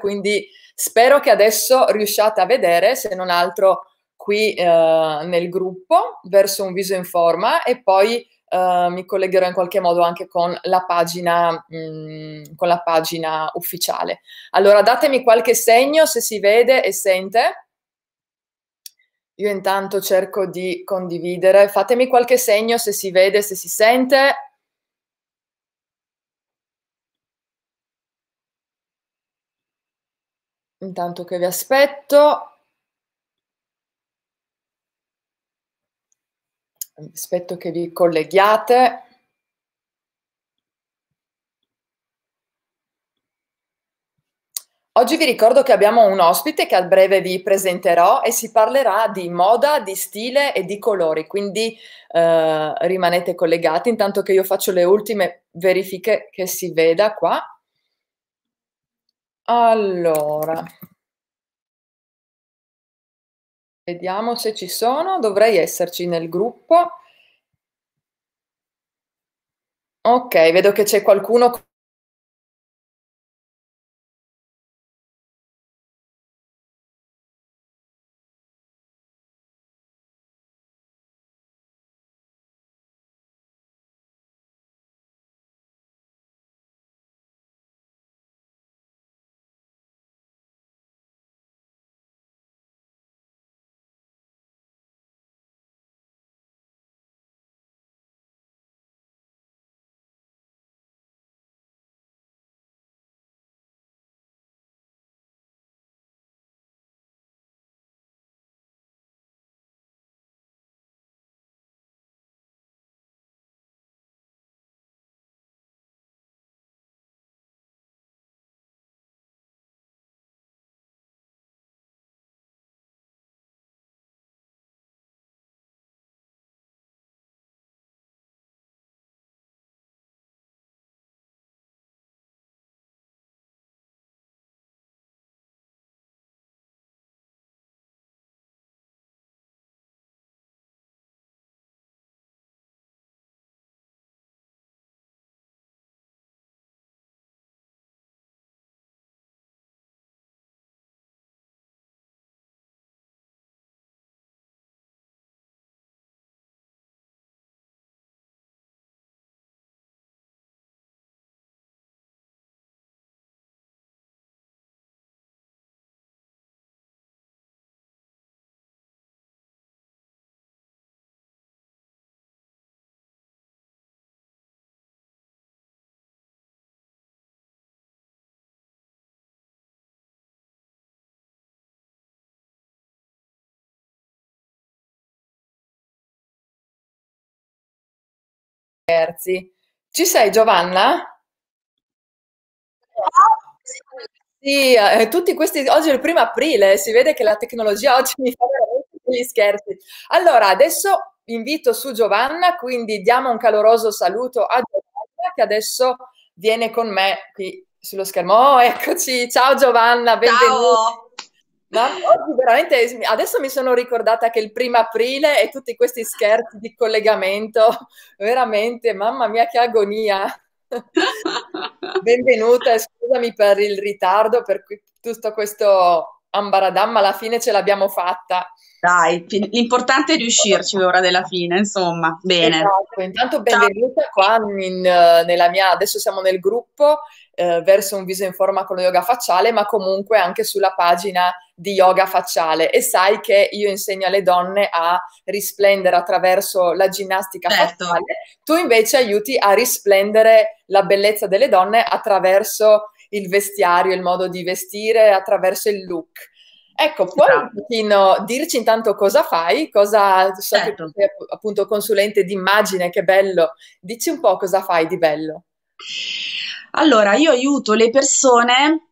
quindi spero che adesso riusciate a vedere, se non altro qui eh, nel gruppo, verso un viso in forma e poi eh, mi collegherò in qualche modo anche con la pagina, mh, mm, con la pagina ufficiale. Allora datemi qualche segno se si vede e sente. Io intanto cerco di condividere. Fatemi qualche segno se si vede, se si sente. Intanto che vi aspetto. Aspetto che vi colleghiate. Oggi vi ricordo che abbiamo un ospite che a breve vi presenterò e si parlerà di moda, di stile e di colori, quindi eh, rimanete collegati intanto che io faccio le ultime verifiche che si veda qua. Allora, vediamo se ci sono, dovrei esserci nel gruppo. Ok, vedo che c'è qualcuno scherzi. Ci sei Giovanna? Sì, eh, tutti questi oggi è il primo aprile, si vede che la tecnologia oggi mi fa veramente degli scherzi. Allora, adesso invito su Giovanna, quindi diamo un caloroso saluto a Giovanna che adesso viene con me qui sullo schermo. Oh, eccoci, ciao Giovanna, benvenuta. Ciao. Ma oggi veramente, adesso mi sono ricordata che il primo aprile e tutti questi scherzi di collegamento, veramente, mamma mia che agonia. Benvenuta e scusami per il ritardo, per tutto questo ambaradam, ma alla fine ce l'abbiamo fatta. Dai, l'importante è riuscirci ora della fine, insomma, bene. Esatto. Intanto benvenuta Ciao. qua in, nella mia, adesso siamo nel gruppo eh, verso un viso in forma con lo yoga facciale, ma comunque anche sulla pagina di yoga facciale e sai che io insegno alle donne a risplendere attraverso la ginnastica certo. facciale, tu invece aiuti a risplendere la bellezza delle donne attraverso il vestiario, il modo di vestire, attraverso il look. Ecco, puoi esatto. un pochino dirci intanto cosa fai, cosa so certo. che sei appunto consulente d'immagine, che bello. Dici un po' cosa fai di bello. Allora, io aiuto le persone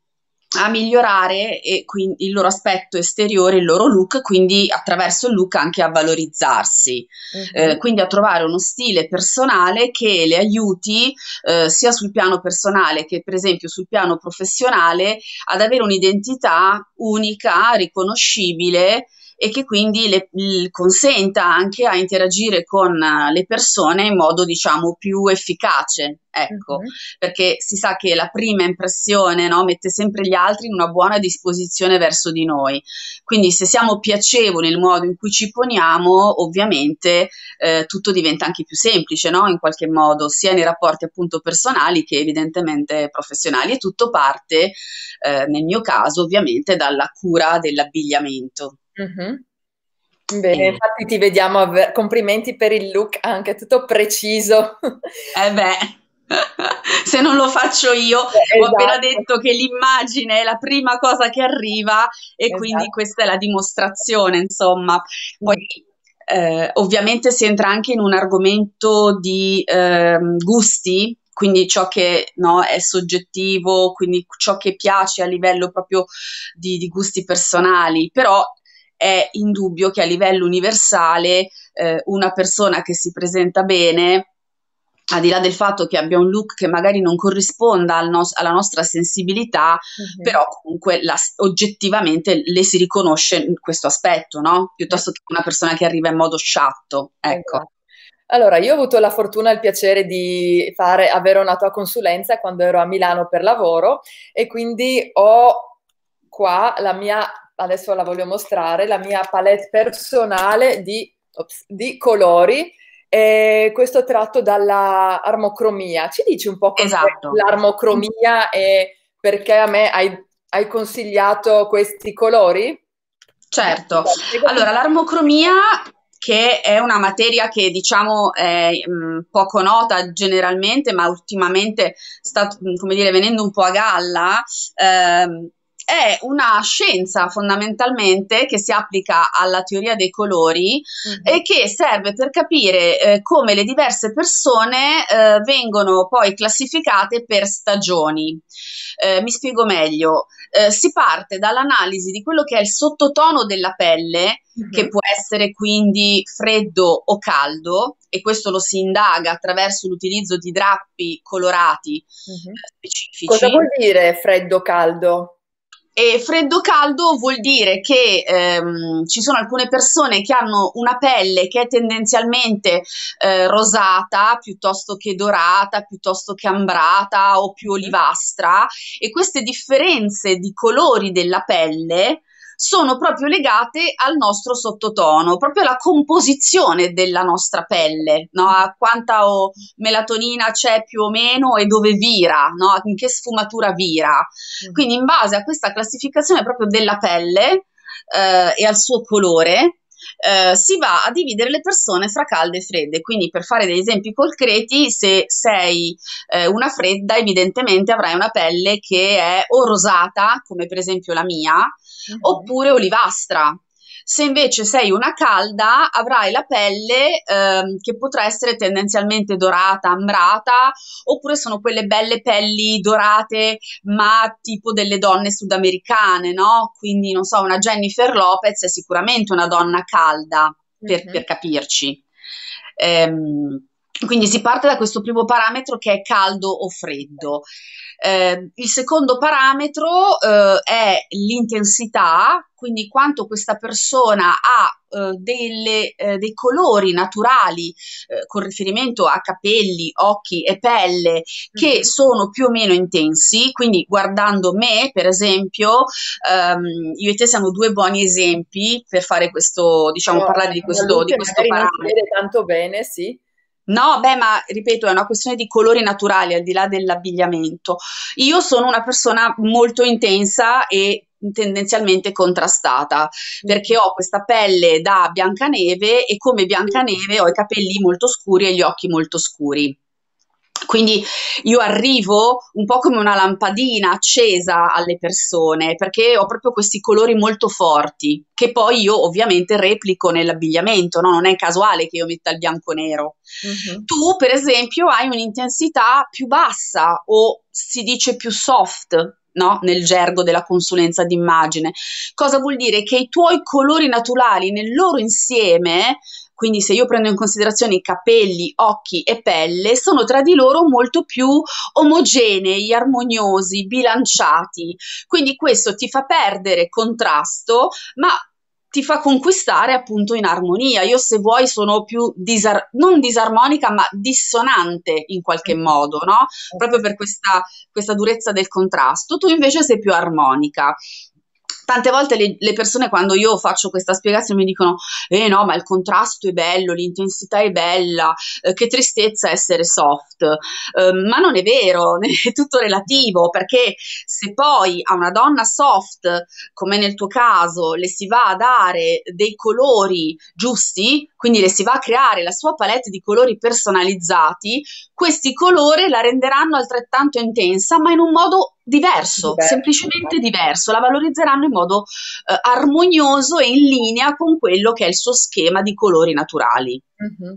a migliorare il loro aspetto esteriore, il loro look, quindi attraverso il look anche a valorizzarsi, uh-huh. eh, quindi a trovare uno stile personale che le aiuti eh, sia sul piano personale che per esempio sul piano professionale ad avere un'identità unica, riconoscibile e che quindi le, consenta anche a interagire con le persone in modo diciamo più efficace. Ecco, mm-hmm. perché si sa che la prima impressione no, mette sempre gli altri in una buona disposizione verso di noi. Quindi se siamo piacevoli nel modo in cui ci poniamo, ovviamente eh, tutto diventa anche più semplice, no? In qualche modo, sia nei rapporti appunto personali che evidentemente professionali. E tutto parte, eh, nel mio caso, ovviamente, dalla cura dell'abbigliamento. Mm-hmm. Bene, eh. infatti ti vediamo, complimenti per il look, anche tutto preciso. Eh beh. Se non lo faccio io, eh, ho appena esatto. detto che l'immagine è la prima cosa che arriva e esatto. quindi questa è la dimostrazione, insomma. Poi eh, ovviamente si entra anche in un argomento di eh, gusti, quindi ciò che no, è soggettivo, quindi ciò che piace a livello proprio di, di gusti personali, però è indubbio che a livello universale eh, una persona che si presenta bene al di là del fatto che abbia un look che magari non corrisponda al nos- alla nostra sensibilità, uh-huh. però comunque la, oggettivamente le si riconosce questo aspetto, no? Piuttosto che una persona che arriva in modo sciatto, ecco. Esatto. Allora, io ho avuto la fortuna e il piacere di fare, avere una tua consulenza quando ero a Milano per lavoro e quindi ho qua la mia, adesso la voglio mostrare, la mia palette personale di, ops, di colori e questo tratto dalla armocromia. Ci dici un po' cos'è esatto. l'armocromia e perché a me hai, hai consigliato questi colori? Certo, allora l'armocromia che è una materia che diciamo è mh, mm, poco nota generalmente, ma ultimamente sta come dire, venendo un po' a galla, ehm, è una scienza fondamentalmente che si applica alla teoria dei colori mm-hmm. e che serve per capire eh, come le diverse persone eh, vengono poi classificate per stagioni. Eh, mi spiego meglio. Eh, si parte dall'analisi di quello che è il sottotono della pelle, mm-hmm. che può essere quindi freddo o caldo, e questo lo si indaga attraverso l'utilizzo di drappi colorati mm-hmm. specifici. Cosa vuol dire freddo-caldo? E freddo-caldo vuol dire che ehm, ci sono alcune persone che hanno una pelle che è tendenzialmente eh, rosata piuttosto che dorata, piuttosto che ambrata o più olivastra e queste differenze di colori della pelle sono proprio legate al nostro sottotono, proprio alla composizione della nostra pelle, no? a quanta oh, melatonina c'è più o meno e dove vira, no? in che sfumatura vira. Mm. Quindi in base a questa classificazione proprio della pelle eh, e al suo colore, eh, si va a dividere le persone fra calde e fredde. Quindi, per fare degli esempi concreti, se sei eh, una fredda, evidentemente avrai una pelle che è o rosata, come per esempio la mia, mm-hmm. oppure olivastra. Se invece sei una calda, avrai la pelle ehm, che potrà essere tendenzialmente dorata, ambrata, oppure sono quelle belle pelli dorate, ma tipo delle donne sudamericane, no? Quindi, non so, una Jennifer Lopez è sicuramente una donna calda, per, mm-hmm. per capirci. Ehm, quindi si parte da questo primo parametro che è caldo o freddo. Eh, il secondo parametro eh, è l'intensità, quindi quanto questa persona ha eh, delle, eh, dei colori naturali eh, con riferimento a capelli, occhi e pelle che mm-hmm. sono più o meno intensi. Quindi guardando me, per esempio, ehm, io e te siamo due buoni esempi per fare questo, diciamo, no, parlare di questo, di questo parametro. Non si vede tanto bene, sì. No, beh, ma ripeto, è una questione di colori naturali al di là dell'abbigliamento. Io sono una persona molto intensa e tendenzialmente contrastata perché ho questa pelle da Biancaneve e come Biancaneve ho i capelli molto scuri e gli occhi molto scuri. Quindi io arrivo un po' come una lampadina accesa alle persone perché ho proprio questi colori molto forti che poi io ovviamente replico nell'abbigliamento, no? non è casuale che io metta il bianco nero. Uh-huh. Tu per esempio hai un'intensità più bassa o si dice più soft, No? nel gergo della consulenza d'immagine. Cosa vuol dire? Che i tuoi colori naturali nel loro insieme quindi se io prendo in considerazione i capelli, occhi e pelle, sono tra di loro molto più omogenei, armoniosi, bilanciati. Quindi questo ti fa perdere contrasto, ma ti fa conquistare appunto in armonia. Io se vuoi sono più disar- non disarmonica ma dissonante in qualche modo, no? Proprio per questa, questa durezza del contrasto. Tu invece sei più armonica tante volte le, le, persone quando io faccio questa spiegazione mi dicono eh no ma il contrasto è bello l'intensità è bella eh, che tristezza essere soft eh, ma non è vero è tutto relativo perché se poi a una donna soft come nel tuo caso le si va a dare dei colori giusti quindi le si va a creare la sua palette di colori personalizzati questi colori la renderanno altrettanto intensa ma in un modo diverso, diverso, semplicemente diverso, la valorizzeranno in modo eh, armonioso e in linea con quello che è il suo schema di colori naturali. Mm-hmm.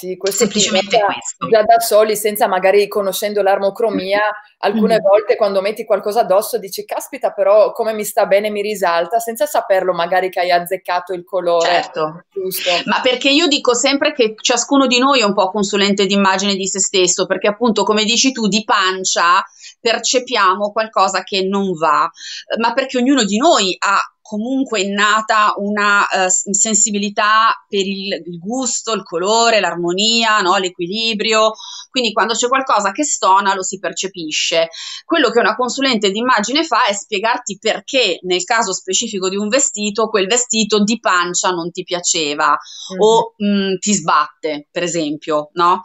Sì, questo semplicemente già, questo. Già da soli, senza magari conoscendo l'armocromia, alcune mm-hmm. volte quando metti qualcosa addosso dici caspita però come mi sta bene mi risalta, senza saperlo magari che hai azzeccato il colore. Certo, giusto. ma perché io dico sempre che ciascuno di noi è un po' consulente d'immagine di se stesso, perché appunto come dici tu di pancia percepiamo qualcosa che non va, ma perché ognuno di noi ha comunque innata una uh, sensibilità per il, il, gusto, il colore, l'armonia, no? l'equilibrio. Quindi quando c'è qualcosa che stona lo si percepisce. Quello che una consulente d'immagine fa è spiegarti perché nel caso specifico di un vestito, quel vestito di pancia non ti piaceva mm-hmm. o mh, mm, ti sbatte, per esempio. No?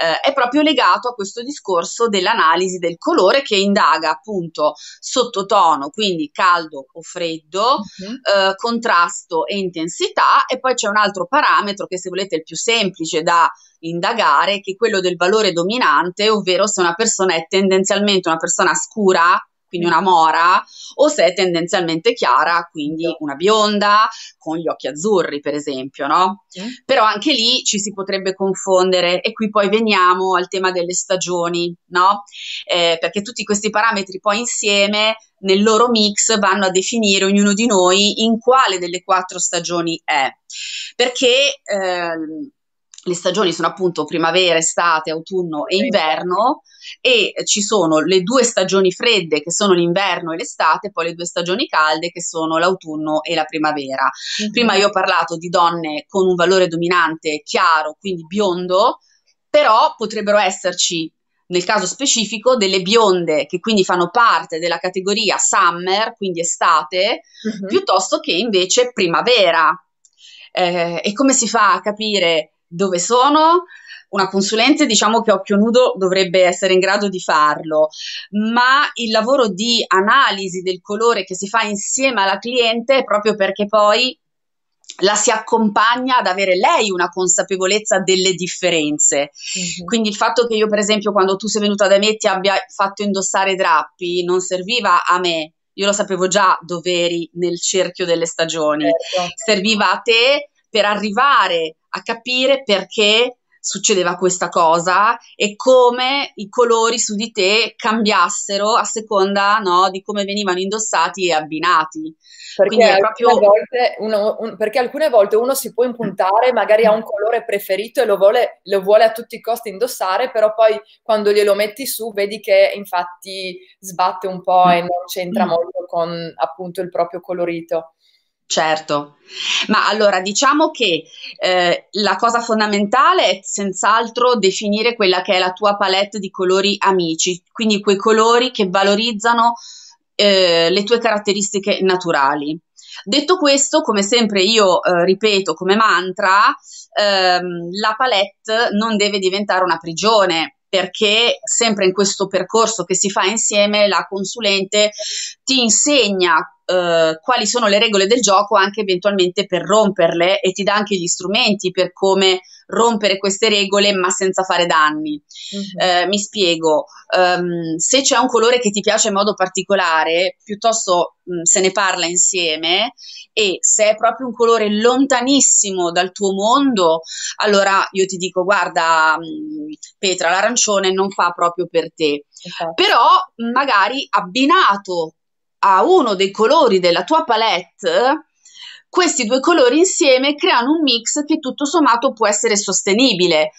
Eh, è proprio legato a questo discorso dell'analisi del colore che indaga appunto sottotono, quindi caldo o freddo, uh-huh. eh, contrasto e intensità e poi c'è un altro parametro che se volete è il più semplice da indagare, che è quello del valore dominante, ovvero se una persona è tendenzialmente una persona scura, quindi una mora, o se è tendenzialmente chiara, quindi una bionda con gli occhi azzurri, per esempio, no? Mm. Però anche lì ci si potrebbe confondere e qui poi veniamo al tema delle stagioni, no? Eh, perché tutti questi parametri poi insieme nel loro mix vanno a definire ognuno di noi in quale delle quattro stagioni è. Perché eh, le stagioni sono appunto primavera, estate, autunno e inverno e ci sono le due stagioni fredde che sono l'inverno e l'estate, poi le due stagioni calde che sono l'autunno e la primavera. Mm-hmm. Prima io ho parlato di donne con un valore dominante chiaro, quindi biondo, però potrebbero esserci nel caso specifico delle bionde che quindi fanno parte della categoria summer, quindi estate, mm-hmm. piuttosto che invece primavera. Eh, e come si fa a capire dove sono? Una consulente, diciamo che occhio nudo dovrebbe essere in grado di farlo, ma il lavoro di analisi del colore che si fa insieme alla cliente è proprio perché poi la si accompagna ad avere lei una consapevolezza delle differenze. Mm-hmm. Quindi il fatto che io, per esempio, quando tu sei venuta da me ti abbia fatto indossare i drappi non serviva a me, io lo sapevo già dove eri nel cerchio delle stagioni, certo. serviva a te per arrivare a capire perché succedeva questa cosa e come i colori su di te cambiassero a seconda no, di come venivano indossati e abbinati. Perché alcune, proprio... volte uno, un, perché alcune volte uno si può impuntare magari a un colore preferito e lo vuole, lo vuole a tutti i costi indossare, però poi quando glielo metti su vedi che infatti sbatte un po' e non c'entra mm. molto con appunto il proprio colorito. Certo, ma allora diciamo che eh, la cosa fondamentale è senz'altro definire quella che è la tua palette di colori amici, quindi quei colori che valorizzano eh, le tue caratteristiche naturali. Detto questo, come sempre io eh, ripeto come mantra, ehm, la palette non deve diventare una prigione, perché sempre in questo percorso che si fa insieme la consulente ti insegna eh, quali sono le regole del gioco anche eventualmente per romperle e ti dà anche gli strumenti per come rompere queste regole ma senza fare danni. Mm-hmm. Eh, mi spiego, um, se c'è un colore che ti piace in modo particolare, piuttosto mh, mm, se ne parla insieme e se è proprio un colore lontanissimo dal tuo mondo, allora io ti dico guarda mm, Petra, l'arancione non fa proprio per te. Okay. Però magari abbinato a uno dei colori della tua palette, questi due colori insieme creano un mix che tutto sommato può essere sostenibile.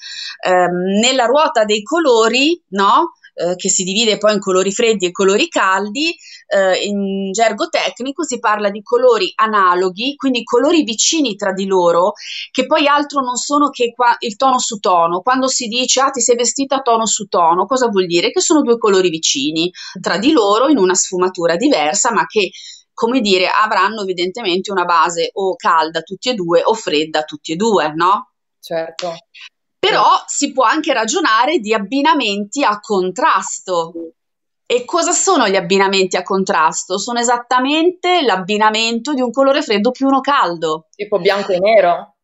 Eh, nella ruota dei colori, no? eh, che si divide poi in colori freddi e colori caldi, eh, in gergo tecnico si parla di colori analoghi, quindi colori vicini tra di loro, che poi altro non sono che qua, il tono su tono. Quando si dice ah ti sei vestita tono su tono, cosa vuol dire? Che sono due colori vicini tra di loro in una sfumatura diversa, ma che come dire, avranno evidentemente una base o calda tutti e due o fredda tutti e due, no? Certo. Però si può anche ragionare di abbinamenti a contrasto. E cosa sono gli abbinamenti a contrasto? Sono esattamente l'abbinamento di un colore freddo più uno caldo. Tipo bianco e nero.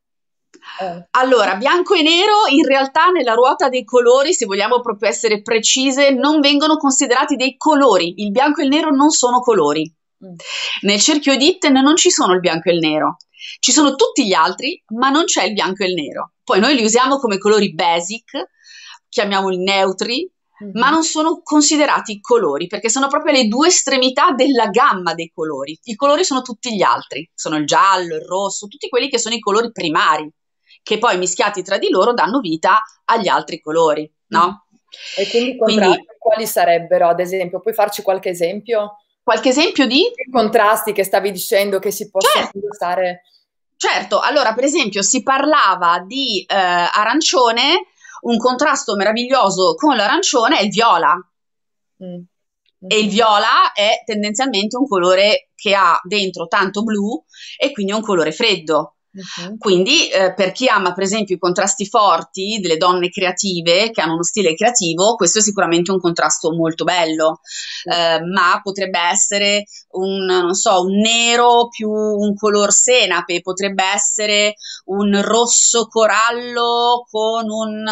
Eh. Allora, bianco e nero in realtà nella ruota dei colori, se vogliamo proprio essere precise, non vengono considerati dei colori. Il bianco e il nero non sono colori. Nel cerchio di Itten non ci sono il bianco e il nero. Ci sono tutti gli altri, ma non c'è il bianco e il nero. Poi noi li usiamo come colori basic, chiamiamoli neutri, mm-hmm. ma non sono considerati colori perché sono proprio le due estremità della gamma dei colori. I colori sono tutti gli altri, sono il giallo, il rosso, tutti quelli che sono i colori primari, che poi mischiati tra di loro danno vita agli altri colori, no? E quindi, quindi quali sarebbero, ad esempio? Puoi farci qualche esempio? Qualche esempio di? I contrasti che stavi dicendo che si possono certo. usare. Certo, allora per esempio si parlava di eh, arancione, un contrasto meraviglioso con l'arancione è il viola. Mm. E il viola è tendenzialmente un colore che ha dentro tanto blu e quindi è un colore freddo. Uh-huh. Quindi, eh, per chi ama, per esempio, i contrasti forti delle donne creative che hanno uno stile creativo, questo è sicuramente un contrasto molto bello, uh-huh. eh, ma potrebbe essere un, non so, un nero più un color senape, potrebbe essere un rosso corallo con un,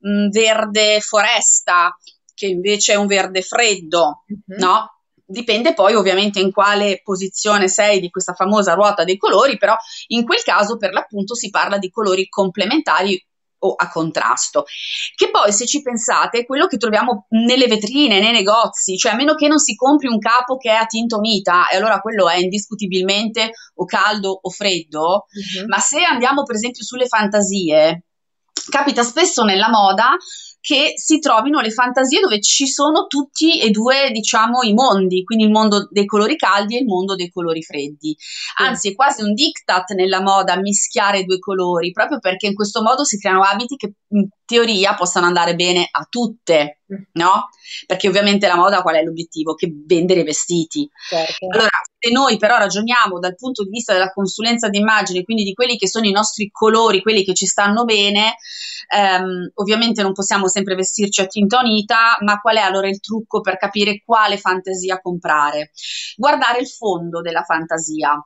un verde foresta, che invece è un verde freddo, uh-huh. no? Dipende poi ovviamente in quale posizione sei di questa famosa ruota dei colori, però in quel caso per l'appunto si parla di colori complementari o a contrasto, che poi se ci pensate è quello che troviamo nelle vetrine, nei negozi, cioè a meno che non si compri un capo che è a tinta unita e allora quello è indiscutibilmente o caldo o freddo, uh-huh. ma se andiamo per esempio sulle fantasie, capita spesso nella moda che si trovino le fantasie dove ci sono tutti e due, diciamo, i mondi, quindi il mondo dei colori caldi e il mondo dei colori freddi. Anzi, è quasi un diktat nella moda mischiare i due colori, proprio perché in questo modo si creano abiti che in teoria possano andare bene a tutte, mm. no? Perché ovviamente la moda qual è l'obiettivo? Che vendere i vestiti. Certo. Allora, se noi però ragioniamo dal punto di vista della consulenza d'immagine, quindi di quelli che sono i nostri colori, quelli che ci stanno bene, ehm, ovviamente non possiamo sempre vestirci a tinta unita, ma qual è allora il trucco per capire quale fantasia comprare? Guardare il fondo della fantasia.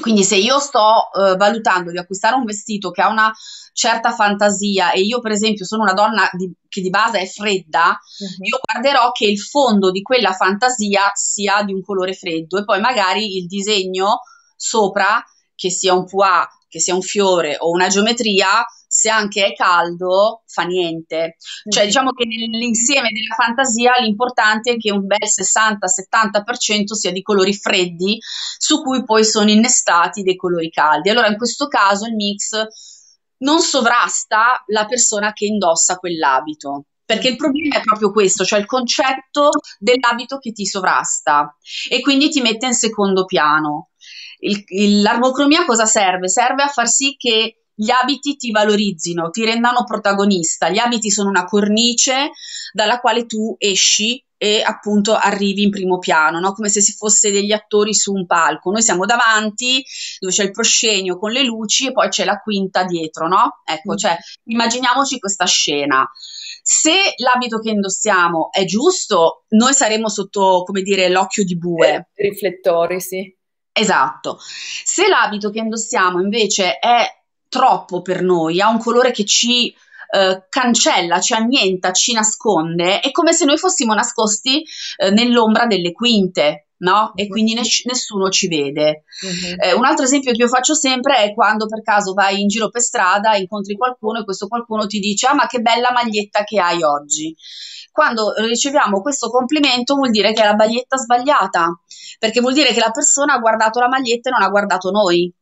Quindi se io sto eh, valutando di acquistare un vestito che ha una certa fantasia e io per esempio sono una donna di, che di base è fredda, uh-huh. io guarderò che il fondo di quella fantasia sia di un colore freddo e poi magari il disegno sopra, che sia un pois, che sia un fiore o una geometria, se anche è caldo, fa niente. Cioè, diciamo che nell'insieme della fantasia l'importante è che un bel 60-70% sia di colori freddi, su cui poi sono innestati dei colori caldi. Allora, in questo caso il mix non sovrasta la persona che indossa quell'abito. Perché il problema è proprio questo, cioè il concetto dell'abito che ti sovrasta e quindi ti mette in secondo piano. Il, il, l'armocromia cosa serve? Serve a far sì che gli abiti ti valorizzino, ti rendano protagonista. Gli abiti sono una cornice dalla quale tu esci e appunto arrivi in primo piano, no? come se si fosse degli attori su un palco. Noi siamo davanti, dove c'è il proscenio con le luci e poi c'è la quinta dietro, no? Ecco, mm. cioè, immaginiamoci questa scena. Se l'abito che indossiamo è giusto, noi saremo sotto, come dire, l'occhio di bue. Eh, riflettori, sì. Esatto. Se l'abito che indossiamo invece è troppo per noi, ha un colore che ci eh, cancella, ci annienta, ci nasconde, è come se noi fossimo nascosti eh, nell'ombra delle quinte, no? E quindi ne- nessuno ci vede. Uh-huh. Eh, un altro esempio che io faccio sempre è quando per caso vai in giro per strada, incontri qualcuno e questo qualcuno ti dice: Ah, ma che bella maglietta che hai oggi. Quando riceviamo questo complimento vuol dire che è la maglietta sbagliata, perché vuol dire che la persona ha guardato la maglietta e non ha guardato noi.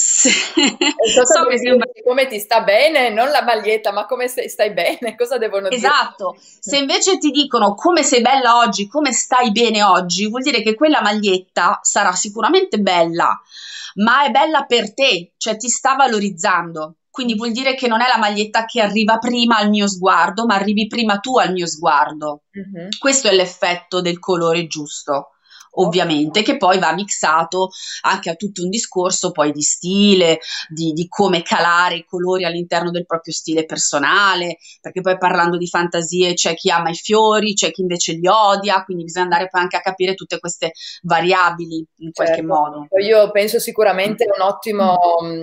Se... so che sembra... come ti sta bene, non la maglietta, ma come stai bene, cosa devono dire? Esatto, se invece ti dicono come sei bella oggi, come stai bene oggi, vuol dire che quella maglietta sarà sicuramente bella, ma è bella per te, cioè ti sta valorizzando. Quindi vuol dire che non è la maglietta che arriva prima al mio sguardo, ma arrivi prima tu al mio sguardo. Mm-hmm. Questo è l'effetto del colore giusto ovviamente, che poi va mixato anche a tutto un discorso poi di stile, di, di, come calare i colori all'interno del proprio stile personale, perché poi parlando di fantasie c'è chi ama i fiori, c'è chi invece li odia, quindi bisogna andare poi anche a capire tutte queste variabili in qualche certo. modo. Io penso sicuramente è un ottimo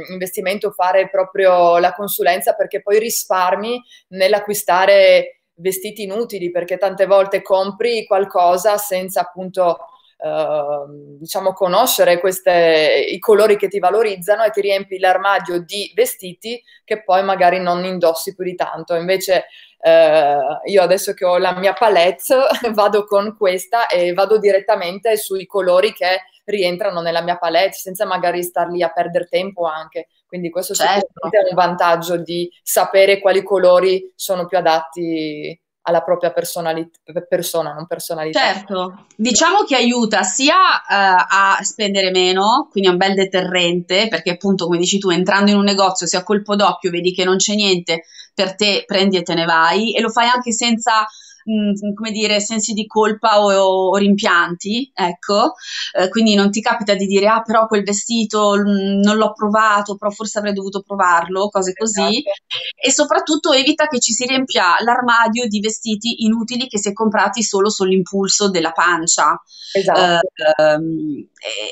investimento fare proprio la consulenza perché poi risparmi nell'acquistare vestiti inutili perché tante volte compri qualcosa senza appunto Ehm, diciamo, conoscere queste, i colori che ti valorizzano e ti riempi l'armadio di vestiti che poi magari non indossi più di tanto. Invece uh, io adesso che ho la mia palette vado con questa e vado direttamente sui colori che rientrano nella mia palette senza magari star lì a perdere tempo anche. Quindi questo certo. è un vantaggio di sapere quali colori sono più adatti alla propria personalità, persona, non personalità. Certo, diciamo che aiuta sia uh, a spendere meno, quindi è un bel deterrente, perché appunto, come dici tu, entrando in un negozio, se a colpo d'occhio vedi che non c'è niente per te, prendi e te ne vai, e lo fai anche senza mh, come dire, sensi di colpa o, o rimpianti, ecco, eh, quindi non ti capita di dire, ah, però quel vestito mh, non l'ho provato, però forse avrei dovuto provarlo, cose così, esatto. e soprattutto evita che ci si riempia l'armadio di vestiti inutili che si è comprati solo sull'impulso della pancia. Esatto. Uh,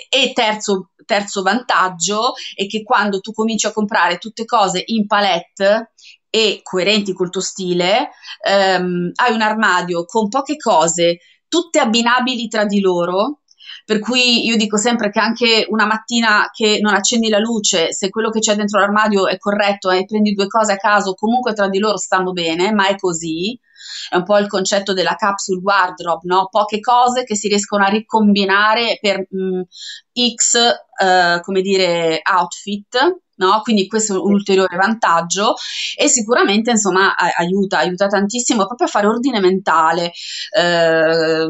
e, e terzo, terzo vantaggio è che quando tu cominci a comprare tutte cose in palette e coerenti col tuo stile, ehm, hai un armadio con poche cose, tutte abbinabili tra di loro, per cui io dico sempre che anche una mattina che non accendi la luce, se quello che c'è dentro l'armadio è corretto e prendi due cose a caso, comunque tra di loro stanno bene, ma è così. È un po' il concetto della capsule wardrobe, no? Poche cose che si riescono a ricombinare per mh, mm, X, uh, come dire, outfit no? Quindi questo è un ulteriore vantaggio e sicuramente insomma aiuta, aiuta tantissimo proprio a fare ordine mentale. Eh,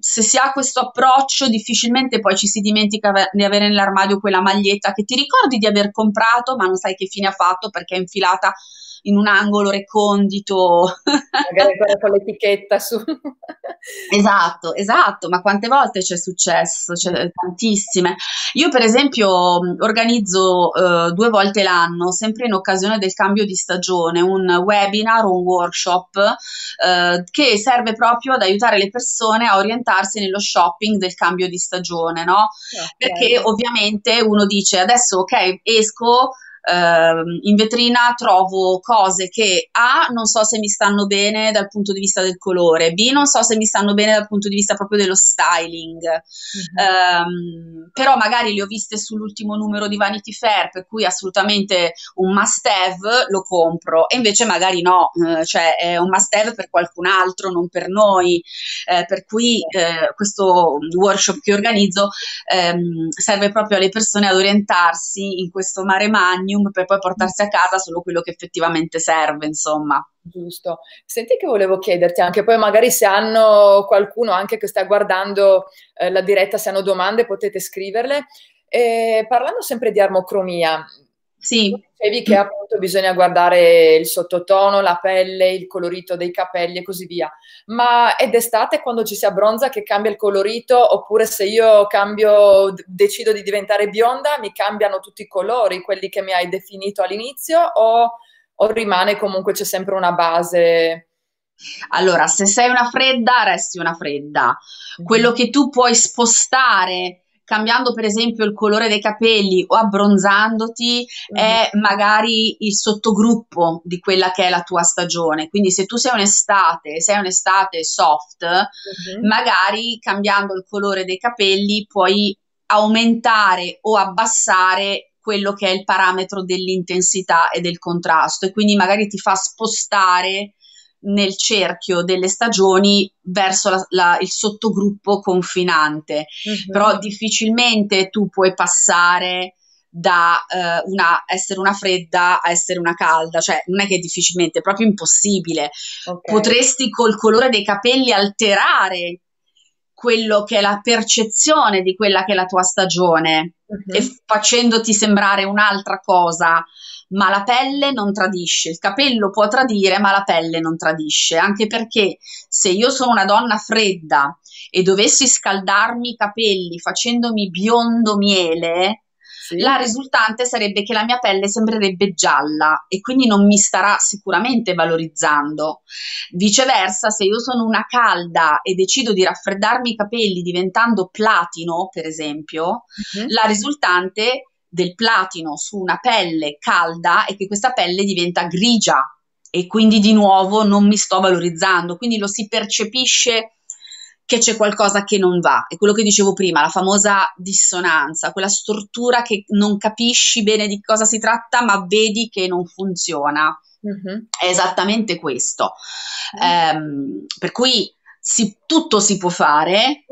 se si ha questo approccio difficilmente poi ci si dimentica di avere nell'armadio quella maglietta che ti ricordi di aver comprato ma non sai che fine ha fatto perché è infilata in un angolo recondito. Magari ancora con l'etichetta su. esatto, esatto, ma quante volte c'è successo? C'è tantissime. Io per esempio organizzo uh, due volte l'anno, sempre in occasione del cambio di stagione, un webinar, un workshop uh, che serve proprio ad aiutare le persone a orientarsi nello shopping del cambio di stagione, no? Okay. Perché ovviamente uno dice adesso ok, esco eh, in vetrina trovo cose che A non so se mi stanno bene dal punto di vista del colore, B non so se mi stanno bene dal punto di vista proprio dello styling, mm-hmm. um, però magari le ho viste sull'ultimo numero di Vanity Fair, per cui assolutamente un must have lo compro. E invece magari no, eh, cioè è un must have per qualcun altro, non per noi, eh, per cui eh, questo workshop che organizzo ehm, serve proprio alle persone ad orientarsi in questo mare magno magnum per poi portarsi a casa solo quello che effettivamente serve, insomma. Giusto. Senti che volevo chiederti anche, poi magari se hanno qualcuno anche che sta guardando eh, la diretta, se hanno domande potete scriverle. E parlando sempre di armocromia, sì. Dicevi che appunto bisogna guardare il sottotono, la pelle, il colorito dei capelli e così via. Ma è d'estate quando ci si abbronza che cambia il colorito oppure se io cambio, decido di diventare bionda, mi cambiano tutti i colori, quelli che mi hai definito all'inizio o, o rimane comunque c'è sempre una base? Allora, se sei una fredda, resti una fredda. Quello che tu puoi spostare cambiando per esempio il colore dei capelli o abbronzandoti mm. è magari il sottogruppo di quella che è la tua stagione. Quindi se tu sei un'estate, sei un'estate soft, mm-hmm. magari cambiando il colore dei capelli puoi aumentare o abbassare quello che è il parametro dell'intensità e del contrasto e quindi magari ti fa spostare nel cerchio delle stagioni verso la, la, il sottogruppo confinante, uh-huh. però difficilmente tu puoi passare da eh, una, essere una fredda a essere una calda, cioè non è che è difficilmente, è proprio impossibile. Okay. Potresti col colore dei capelli alterare quello che è la percezione di quella che è la tua stagione uh-huh. e facendoti sembrare un'altra cosa, ma la pelle non tradisce, il capello può tradire, ma la pelle non tradisce, anche perché se io sono una donna fredda e dovessi scaldarmi i capelli facendomi biondo miele, sì. la risultante sarebbe che la mia pelle sembrerebbe gialla e quindi non mi starà sicuramente valorizzando. Viceversa, se io sono una calda e decido di raffreddarmi i capelli diventando platino, per esempio, uh-huh. la risultante del platino su una pelle calda è che questa pelle diventa grigia e quindi di nuovo non mi sto valorizzando, quindi lo si percepisce che c'è qualcosa che non va. È quello che dicevo prima, la famosa dissonanza, quella stortura che non capisci bene di cosa si tratta, ma vedi che non funziona. Mm-hmm. È esattamente questo. Mm-hmm. Um, per cui si, tutto si può fare,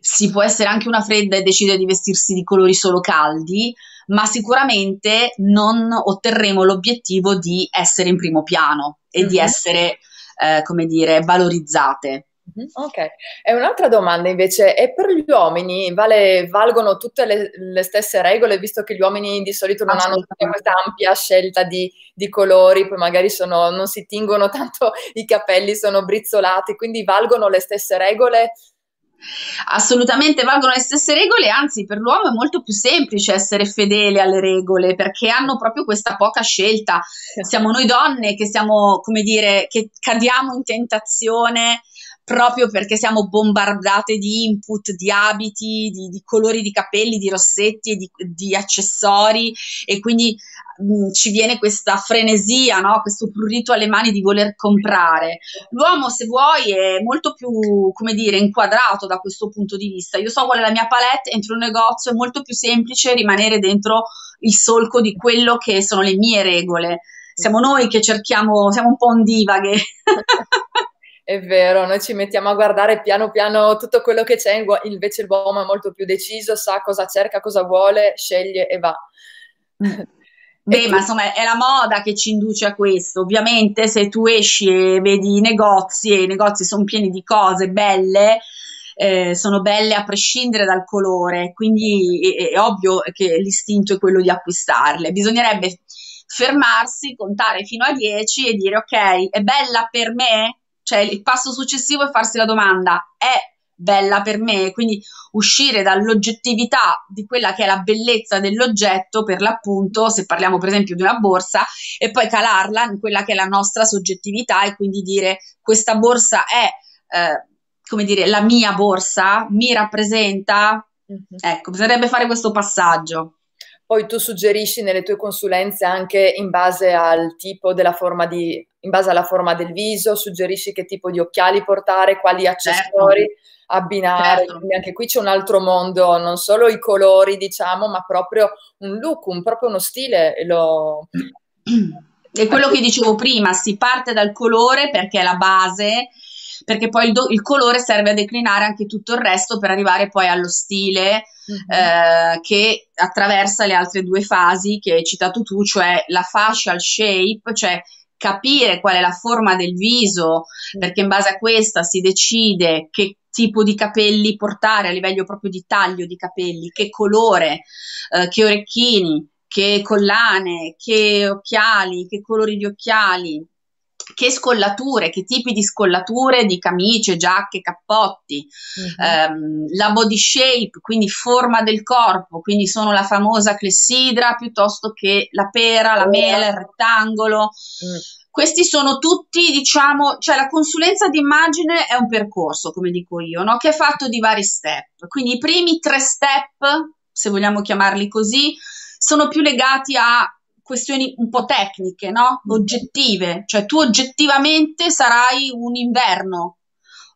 si può essere anche una fredda e decidere di vestirsi di colori solo caldi, ma sicuramente non otterremo l'obiettivo di essere in primo piano e mm-hmm. di essere, eh, come dire, valorizzate. Ok, e un'altra domanda invece, e per gli uomini vale, valgono tutte le, le, stesse regole, visto che gli uomini di solito non hanno questa ampia scelta di, di colori, poi magari sono, non si tingono tanto i capelli, sono brizzolati, quindi valgono le stesse regole? Assolutamente valgono le stesse regole, anzi per l'uomo è molto più semplice essere fedele alle regole perché hanno proprio questa poca scelta. Siamo noi donne che siamo, come dire, che cadiamo in tentazione proprio perché siamo bombardate di input, di abiti, di, di colori di capelli, di rossetti e di, di accessori e quindi mh, mm, ci viene questa frenesia, no? questo prurito alle mani di voler comprare. L'uomo, se vuoi, è molto più, come dire, inquadrato da questo punto di vista. Io so qual è la mia palette, entro un negozio, è molto più semplice rimanere dentro il solco di quello che sono le mie regole. Siamo noi che cerchiamo, siamo un po' ondivaghe. È vero, noi ci mettiamo a guardare piano piano tutto quello che c'è, invece l'uomo è molto più deciso, sa cosa cerca, cosa vuole, sceglie e va. Beh, ma insomma è la moda che ci induce a questo. Ovviamente se tu esci e vedi i negozi e i negozi sono pieni di cose belle, eh, sono belle a prescindere dal colore, quindi è, è ovvio che l'istinto è quello di acquistarle. Bisognerebbe fermarsi, contare fino a 10 e dire ok, è bella per me? Cioè il passo successivo è farsi la domanda, è bella per me, quindi uscire dall'oggettività di quella che è la bellezza dell'oggetto, per l'appunto, se parliamo per esempio di una borsa, e poi calarla in quella che è la nostra soggettività e quindi dire questa borsa è, eh, come dire, la mia borsa, mi rappresenta. Mm-hmm. Ecco, bisognerebbe fare questo passaggio. Poi tu suggerisci nelle tue consulenze anche in base al tipo della forma di, in base alla forma del viso, suggerisci che tipo di occhiali portare, quali accessori certo. Abbinare. Certo. Quindi anche qui c'è un altro mondo, non solo i colori, diciamo, ma proprio un look, un, proprio uno stile. Lo... È quello che dicevo prima, si parte dal colore perché è la base, perché poi il, do- il colore serve a declinare anche tutto il resto per arrivare poi allo stile mm-hmm. eh, che attraversa le altre due fasi che hai citato tu, cioè la facial shape, cioè capire qual è la forma del viso, perché in base a questa si decide che tipo di capelli portare a livello proprio di taglio di capelli, che colore, eh, che orecchini, che collane, che occhiali, che colori di occhiali, che scollature, che tipi di scollature di camicie, giacche, cappotti, uh-huh. ehm, la body shape, quindi forma del corpo, quindi sono la famosa clessidra piuttosto che la pera, la mela, il rettangolo. Uh-huh. Questi sono tutti, diciamo, cioè la consulenza d'immagine è un percorso, come dico io, no? che è fatto di vari step. Quindi i primi tre step, se vogliamo chiamarli così, sono più legati a questioni un po' tecniche, no? Oggettive, cioè tu oggettivamente sarai un inverno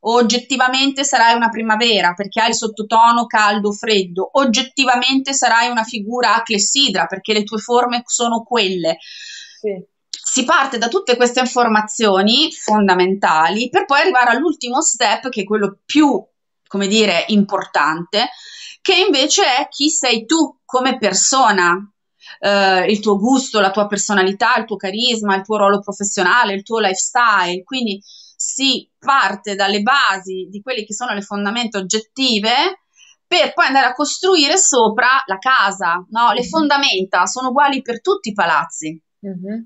oggettivamente sarai una primavera perché hai il sottotono caldo freddo, oggettivamente sarai una figura a clessidra perché le tue forme sono quelle. Sì. Si parte da tutte queste informazioni fondamentali per poi arrivare all'ultimo step che è quello più, come dire, importante, che invece è chi sei tu come persona, eh, il tuo gusto, la tua personalità, il tuo carisma, il tuo ruolo professionale, il tuo lifestyle. Quindi si parte dalle basi di quelle che sono le fondamenta oggettive per poi andare a costruire sopra la casa, no? Le mm-hmm. fondamenta sono uguali per tutti i palazzi. Mm-hmm.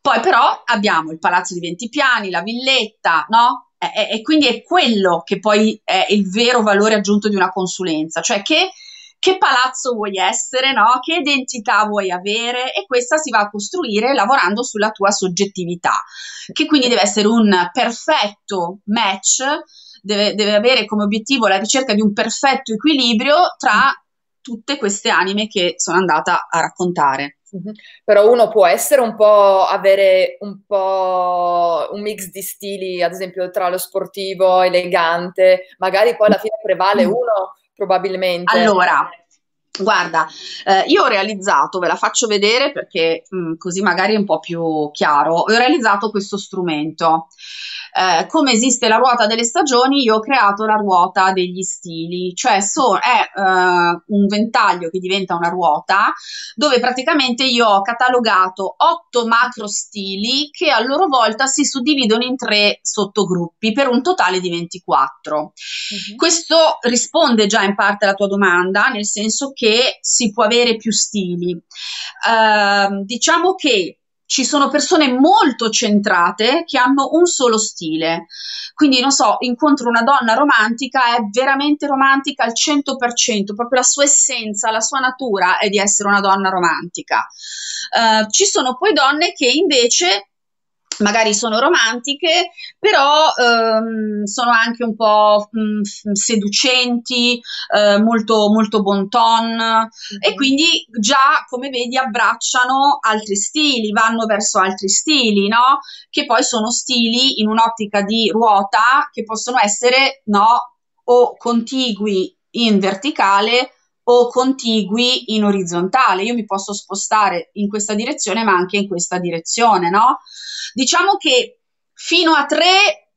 Poi però abbiamo il palazzo di 20 piani, la villetta, no? E, e, quindi è quello che poi è il vero valore aggiunto di una consulenza, cioè che, che palazzo vuoi essere, no? Che identità vuoi avere e questa si va a costruire lavorando sulla tua soggettività, che quindi deve essere un perfetto match deve, deve avere come obiettivo la ricerca di un perfetto equilibrio tra tutte queste anime che sono andata a raccontare. Mm-hmm. Però uno può essere un po' avere un po' un mix di stili, ad esempio tra lo sportivo, elegante, magari poi alla fine prevale uno probabilmente. Allora, Guarda, eh, io ho realizzato, ve la faccio vedere perché mh, mm, così magari è un po' più chiaro, ho realizzato questo strumento eh, come esiste la ruota delle stagioni, io ho creato la ruota degli stili, cioè so, è eh, un ventaglio che diventa una ruota dove praticamente io ho catalogato otto macro stili che a loro volta si suddividono in tre sottogruppi per un totale di 24. Uh-huh. Mhm. Questo risponde già in parte alla tua domanda, nel senso che si può avere più stili. Uh, diciamo che ci sono persone molto centrate che hanno un solo stile. Quindi, non so, incontro una donna romantica, è veramente romantica al 100%, proprio la sua essenza, la sua natura è di essere una donna romantica. Uh, ci sono poi donne che invece magari sono romantiche, però ehm, sono anche un po' mh, mm, seducenti, eh, molto, molto bon ton mm-hmm. e quindi già, come vedi, abbracciano altri stili, vanno verso altri stili, no? Che poi sono stili in un'ottica di ruota che possono essere, no? O contigui in verticale o contigui in orizzontale. Io mi posso spostare in questa direzione, ma anche in questa direzione, no? Diciamo che fino a tre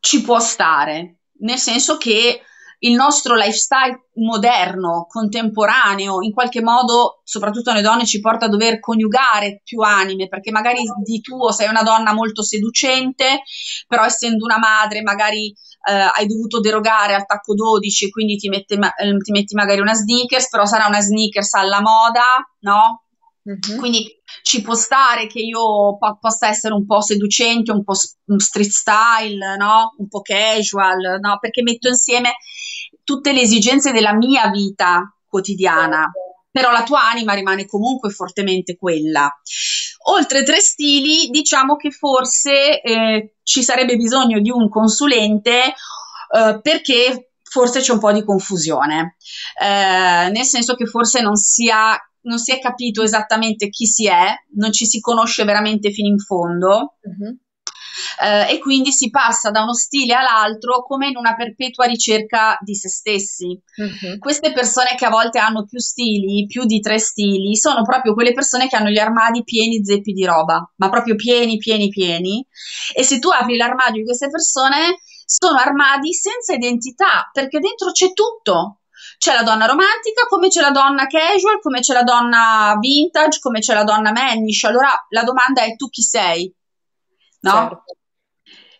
ci può stare, nel senso che il nostro lifestyle moderno, contemporaneo, in qualche modo, soprattutto alle donne, ci porta a dover coniugare più anime, perché magari di tuo sei una donna molto seducente, però essendo una madre magari hai dovuto derogare al tacco 12 e quindi ti, mette, eh, ti metti magari una sneakers, però sarà una sneakers alla moda, no? Mm-hmm. Quindi ci può stare che io po- possa essere un po' seducente, un po' street style, no? Un po' casual, no? Perché metto insieme tutte le esigenze della mia vita quotidiana, però la tua anima rimane comunque fortemente quella. Oltre tre stili, diciamo che forse eh, ci sarebbe bisogno di un consulente eh, perché forse c'è un po' di confusione, eh, nel senso che forse non sia non si è capito esattamente chi si è, non ci si conosce veramente fino in fondo. Uh-huh. Eh, e quindi si passa da uno stile all'altro come in una perpetua ricerca di se stessi. Uh-huh. Queste persone che a volte hanno più stili, più di tre stili, sono proprio quelle persone che hanno gli armadi pieni zeppi di roba, ma proprio pieni, pieni, pieni. E se tu apri l'armadio di queste persone, sono armadi senza identità, perché dentro c'è tutto c'è la donna romantica, come c'è la donna casual, come c'è la donna vintage, come c'è la donna mannish. Allora la domanda è tu chi sei? No? Certo.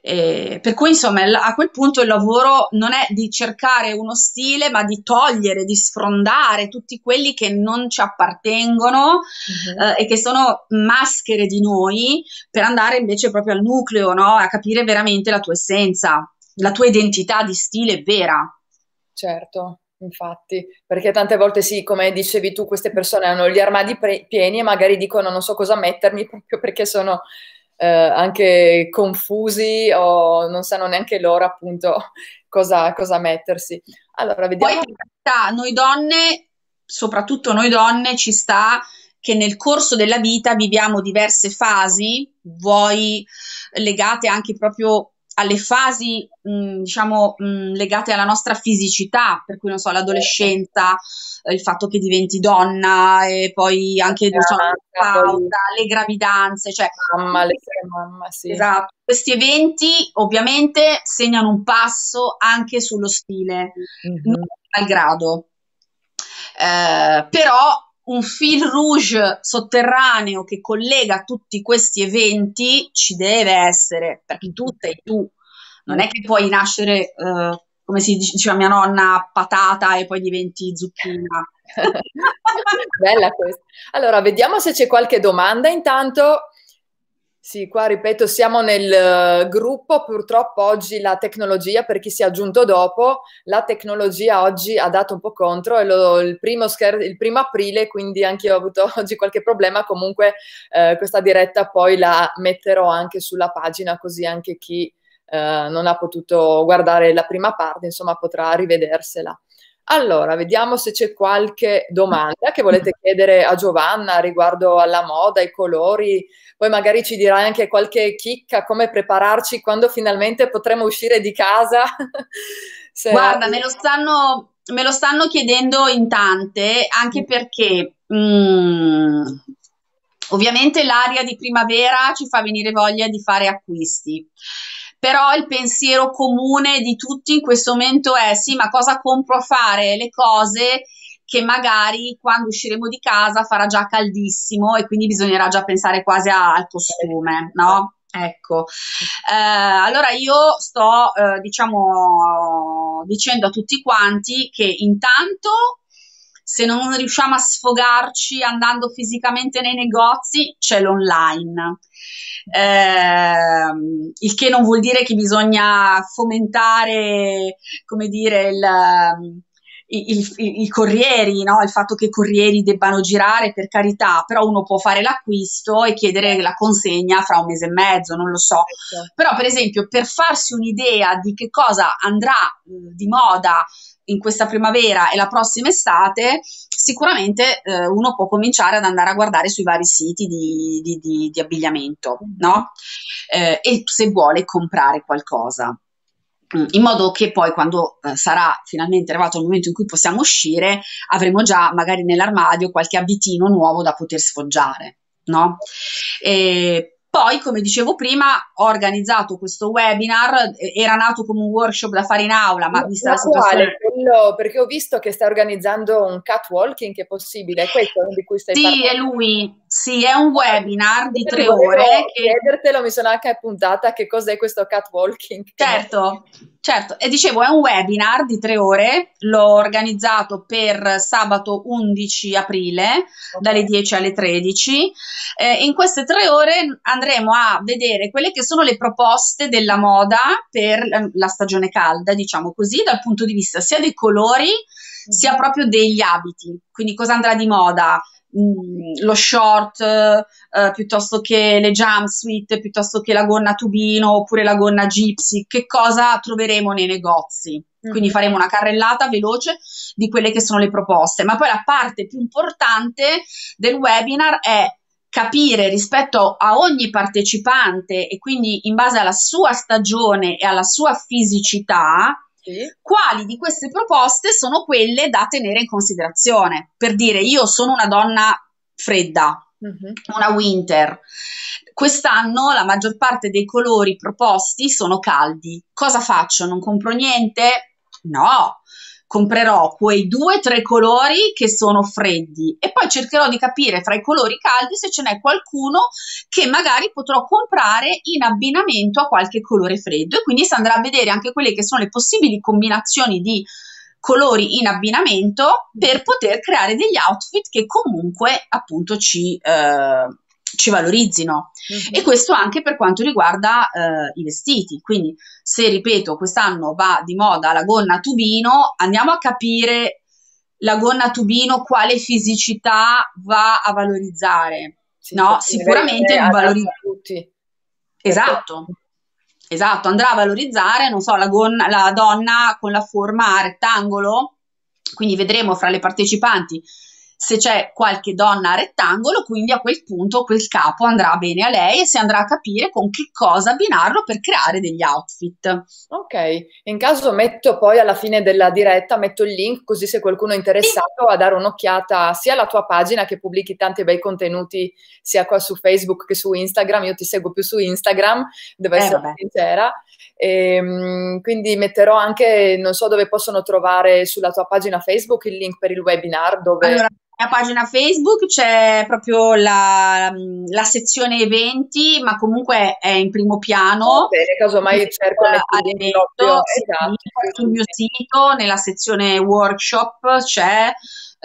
Eh, per cui insomma a quel punto il lavoro non è di cercare uno stile ma di togliere, di sfrondare tutti quelli che non ci appartengono uh-huh. eh, e che sono maschere di noi per andare invece proprio al nucleo, no? a capire veramente la tua essenza, la tua identità di stile vera. Certo. Infatti, perché tante volte sì, come dicevi tu, queste persone hanno gli armadi pre- pieni e magari dicono non so cosa mettermi proprio perché sono eh, anche confusi o non sanno neanche loro appunto cosa, cosa mettersi. Allora, vediamo. Poi realtà, noi donne, soprattutto noi donne, ci sta che nel corso della vita viviamo diverse fasi, vuoi legate anche proprio alle fasi, mh, diciamo, mh, legate alla nostra fisicità, per cui non so, l'adolescenza, eh, il fatto che diventi donna e poi anche la pausa, le gravidanze, cioè mamma, le mamma, sì. Esatto. Questi eventi ovviamente segnano un passo anche sullo stile, mm-hmm. non malgrado. Eh, però un fil rouge sotterraneo che collega tutti questi eventi ci deve essere, perché tu sei tu, non è che puoi nascere, eh, come si diceva mia nonna, patata e poi diventi zucchina. Bella questa. Allora, vediamo se c'è qualche domanda. Intanto sì, qua ripeto, siamo nel uh, gruppo, purtroppo oggi la tecnologia, per chi si è aggiunto dopo, la tecnologia oggi ha dato un po' contro, lo, il, primo scher- il primo aprile, quindi anche io ho avuto oggi qualche problema, comunque uh, questa diretta poi la metterò anche sulla pagina, così anche chi uh, non ha potuto guardare la prima parte, insomma, potrà rivedersela. Allora, vediamo se c'è qualche domanda che volete chiedere a Giovanna riguardo alla moda, ai colori, poi magari ci dirai anche qualche chicca, come prepararci quando finalmente potremo uscire di casa. Guarda, me lo, stanno, me lo stanno chiedendo in tante, anche perché mm, ovviamente l'aria di primavera ci fa venire voglia di fare acquisti però il pensiero comune di tutti in questo momento è sì, ma cosa compro a fare? Le cose che magari quando usciremo di casa farà già caldissimo e quindi bisognerà già pensare quasi al costume, no? Ecco, eh, allora io sto, eh, diciamo, dicendo a tutti quanti che intanto se non riusciamo a sfogarci andando fisicamente nei negozi, c'è l'online. Eh, il che non vuol dire che bisogna fomentare, come dire, il, i, i, i, corrieri, no? il fatto che i corrieri debbano girare per carità, però uno può fare l'acquisto e chiedere la consegna fra un mese e mezzo, non lo so. Certo. Però per esempio per farsi un'idea di che cosa andrà eh, di moda in questa primavera e la prossima estate, sicuramente eh, uno può cominciare ad andare a guardare sui vari siti di, di, di, di abbigliamento, no? Eh, e se vuole comprare qualcosa mm, in modo che poi quando eh, sarà finalmente arrivato il momento in cui possiamo uscire avremo già magari nell'armadio qualche abitino nuovo da poter sfoggiare, no? E poi, come dicevo prima, ho organizzato questo webinar, era nato come un workshop da fare in aula, ma, vista la situazione... Quello, perché ho visto che stai organizzando un catwalking, che è possibile, è questo di cui stai sì, parlando? Sì, è lui, sì, è un webinar di tre ore. Che... Chiedertelo, mi sono anche appuntata che cos'è questo catwalking. Certo, certo, e dicevo, è un webinar di tre ore, l'ho organizzato per sabato 11 aprile, okay. dalle 10 alle 13. Eh, in queste tre ore andremo a vedere quelle che sono le proposte della moda per la stagione calda, diciamo così, dal punto di vista sia dei colori, sia mhm. proprio degli abiti. Quindi cosa andrà di moda? Mm, lo short eh, piuttosto che le jumpsuit, piuttosto che la gonna tubino oppure la gonna gypsy, che cosa troveremo nei negozi. Quindi mhm. faremo una carrellata veloce di quelle che sono le proposte, ma poi la parte più importante del webinar è capire rispetto a ogni partecipante e quindi in base alla sua stagione e alla sua fisicità quali di queste proposte sono quelle da tenere in considerazione. Per dire, io sono una donna fredda, uh-huh. una winter. Quest'anno la maggior parte dei colori proposti sono caldi. Cosa faccio? Non compro niente? No, comprerò quei due o tre colori che sono freddi e poi cercherò di capire fra i colori caldi se ce n'è qualcuno che magari potrò comprare in abbinamento a qualche colore freddo. E quindi si andrà a vedere anche quelle che sono le possibili combinazioni di colori in abbinamento per poter creare degli outfit che comunque appunto ci eh, ci valorizzino mm-hmm. e questo anche per quanto riguarda eh, i vestiti. Quindi se ripeto quest'anno va di moda la gonna tubino, andiamo a capire la gonna tubino quale fisicità va a valorizzare. Sì, no, sicuramente non valorizza tutti. Esatto. Esatto, andrà a valorizzare, non so, la, gonna, la donna con la forma rettangolo, quindi vedremo fra le partecipanti se c'è qualche donna a rettangolo, quindi a quel punto quel capo andrà bene a lei e si andrà a capire con che cosa abbinarlo per creare degli outfit. Ok, in caso metto poi alla fine della diretta, metto il link così se qualcuno è interessato sì. a dare un'occhiata sia alla tua pagina che pubblichi tanti bei contenuti sia qua su Facebook che su Instagram, io ti seguo più su Instagram, devo eh, essere vabbè. sincera. E, ehm, quindi metterò anche, non so dove possono trovare sulla tua pagina Facebook il link per il webinar dove... Allora, mia pagina Facebook c'è proprio la, la, sezione eventi, ma comunque è in primo piano. Bene, casomai cerco proprio esatto. sul mio sito, nella sezione workshop c'è,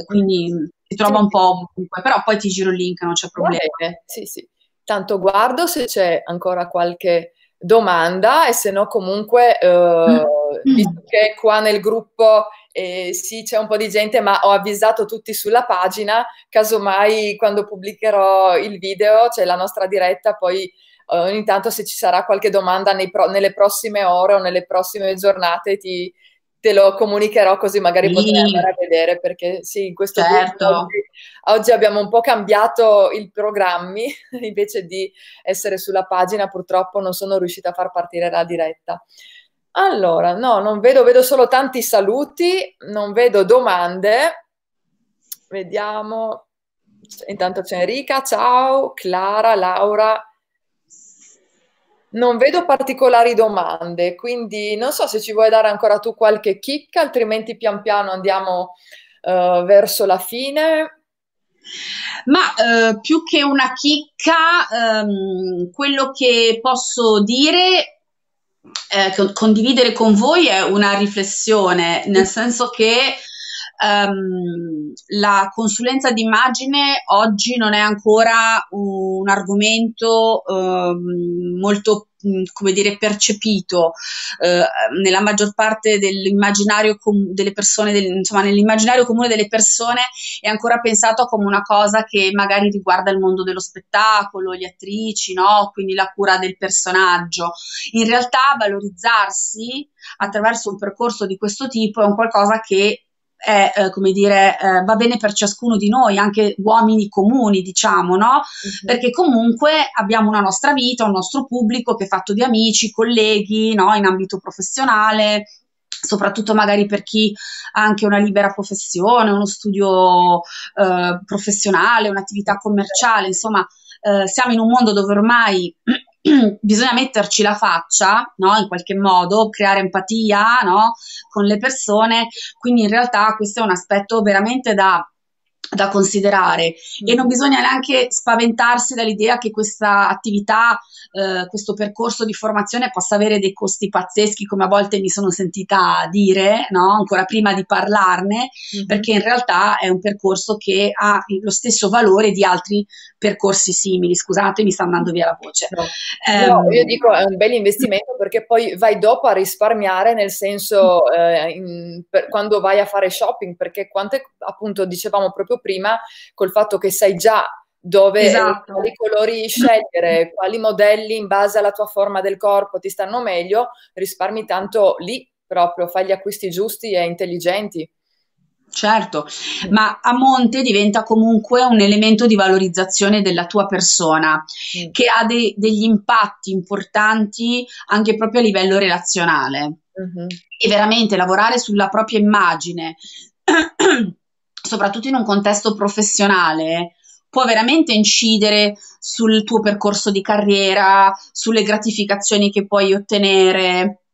quindi si trova un po' ovunque, però poi ti giro il link, non c'è problema. Sì, sì. Tanto guardo se c'è ancora qualche domanda e se no comunque eh, visto che qua nel gruppo eh, sì c'è un po' di gente ma ho avvisato tutti sulla pagina casomai quando pubblicherò il video c'è la nostra diretta poi eh, ogni tanto se ci sarà qualche domanda pro- nelle prossime ore o nelle prossime giornate ti, te lo comunicherò così magari sì. potrai andare a vedere perché sì, in questo certo. oggi, oggi, abbiamo un po' cambiato i programmi invece di essere sulla pagina purtroppo non sono riuscita a far partire la diretta. Allora, no, non vedo, vedo solo tanti saluti, non vedo domande. Vediamo. Intanto c'è Enrica, ciao, Clara, Laura, non vedo particolari domande, quindi non so se ci vuoi dare ancora tu qualche chicca, altrimenti pian piano andiamo uh, verso la fine. Ma uh, più che una chicca, um, quello che posso dire, eh, condividere con voi è una riflessione, nel senso che um, la consulenza d'immagine oggi non è ancora un argomento um, molto come dire, percepito eh, nella maggior parte dell'immaginario com- delle persone, del, insomma, nell'immaginario comune delle persone è ancora pensato come una cosa che magari riguarda il mondo dello spettacolo, le attrici, no? Quindi la cura del personaggio. In realtà valorizzarsi attraverso un percorso di questo tipo è un qualcosa che è, eh, come dire, eh, va bene per ciascuno di noi, anche uomini comuni, diciamo, no? Uh-huh. Perché comunque abbiamo una nostra vita, un nostro pubblico che è fatto di amici, colleghi, no? In ambito professionale, soprattutto magari per chi ha anche una libera professione, uno studio eh, professionale, un'attività commerciale, insomma, eh, siamo in un mondo dove ormai bisogna metterci la faccia, no? In qualche modo, creare empatia, no? Con le persone, quindi in realtà questo è un aspetto veramente da da considerare mm. e non bisogna neanche spaventarsi dall'idea che questa attività, eh, questo percorso di formazione possa avere dei costi pazzeschi, come a volte mi sono sentita dire, no? ancora prima di parlarne, mm. perché in realtà è un percorso che ha lo stesso valore di altri percorsi simili. Scusate, mi sta andando via la voce. No. Eh, no, io dico è un bel investimento perché poi vai dopo a risparmiare, nel senso eh, in, per, quando vai a fare shopping, perché quante appunto dicevamo proprio prima, col fatto che sai già dove esatto. quali colori scegliere, quali modelli in base alla tua forma del corpo ti stanno meglio, risparmi tanto lì proprio, fai gli acquisti giusti e intelligenti. Certo, ma a monte diventa comunque un elemento di valorizzazione della tua persona mm. che ha de- degli impatti importanti anche proprio a livello relazionale. Mm-hmm. E veramente lavorare sulla propria immagine, soprattutto in un contesto professionale, può veramente incidere sul tuo percorso di carriera, sulle gratificazioni che puoi ottenere,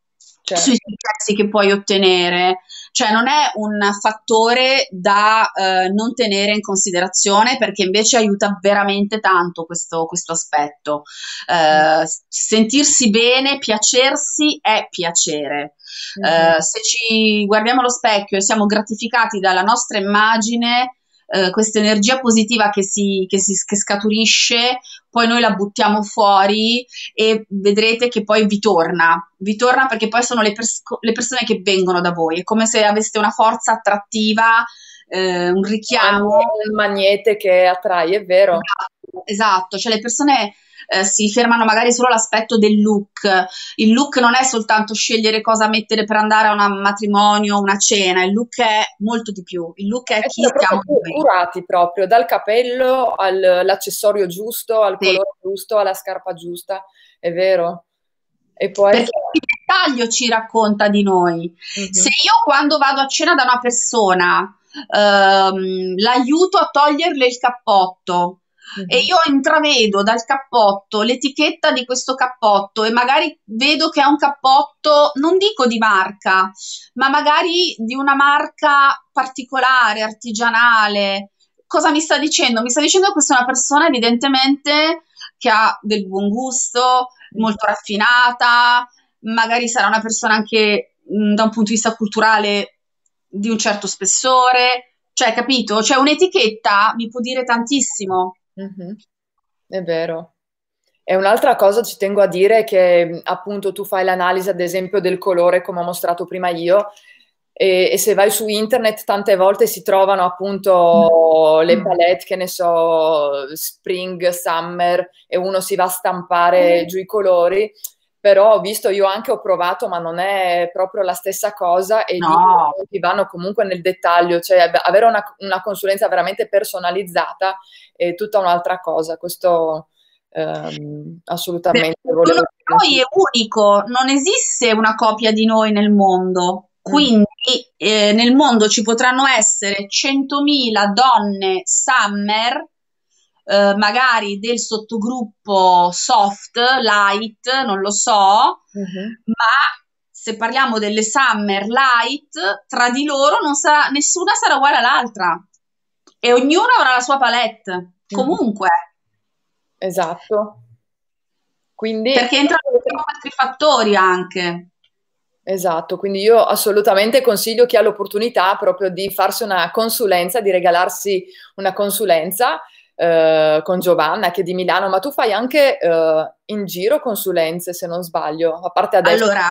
certo. sui successi che puoi ottenere. Cioè non è un fattore da eh, non tenere in considerazione perché invece aiuta veramente tanto questo, questo aspetto. Eh, sentirsi bene, piacersi è piacere. Mm-hmm. Eh, se ci guardiamo allo specchio e siamo gratificati dalla nostra immagine, eh, questa energia positiva che, si, che, si, che scaturisce, poi noi la buttiamo fuori e vedrete che poi vi torna, vi torna perché poi sono le, pers- le persone che vengono da voi, è come se aveste una forza attrattiva, eh, un richiamo. Un magnete che attrae, è vero. Esatto, esatto. cioè le persone eh, si fermano magari solo all'aspetto del look. Il look non è soltanto scegliere cosa mettere per andare a un matrimonio, una cena, il look è molto di più. Il look è chi siamo noi. curati proprio, dal capello all'accessorio giusto, al sì. colore giusto, alla scarpa giusta, è vero. E poi... Perché il dettaglio ci racconta di noi. Mm-hmm. Se io quando vado a cena da una persona ehm, l'aiuto a toglierle il cappotto, e io intravedo dal cappotto l'etichetta di questo cappotto e magari vedo che è un cappotto, non dico di marca, ma magari di una marca particolare, artigianale, cosa mi sta dicendo? Mi sta dicendo che questa è una persona evidentemente che ha del buon gusto, molto raffinata, magari sarà una persona anche mh, da un punto di vista culturale di un certo spessore, cioè, capito? Cioè, un'etichetta mi può dire tantissimo. Mm-hmm. È vero. E un'altra cosa ci tengo a dire che appunto tu fai l'analisi ad esempio del colore come ho mostrato prima io e, e se vai su internet tante volte si trovano appunto mm. le palette che ne so spring, summer e uno si va a stampare mm. giù i colori però ho visto, io anche ho provato, ma non è proprio la stessa cosa e no. ti vanno comunque nel dettaglio, cioè avere una, una, consulenza veramente personalizzata è tutta un'altra cosa, questo ehm, assolutamente. Perché noi è unico, non esiste una copia di noi nel mondo, mm. quindi eh, nel mondo ci potranno essere 100.000 donne summer eh, magari del sottogruppo soft, light, non lo so, uh-huh. ma se parliamo delle summer light, tra di loro sarà, nessuna sarà uguale all'altra e ognuno avrà la sua palette, uh-huh. comunque. Esatto. Quindi... Perché entrano altri fattori anche. Esatto, quindi io assolutamente consiglio chi ha l'opportunità proprio di farsi una consulenza, di regalarsi una consulenza eh, con Giovanna che è di Milano, ma tu fai anche eh, in giro consulenze se non sbaglio, a parte adesso. Allora,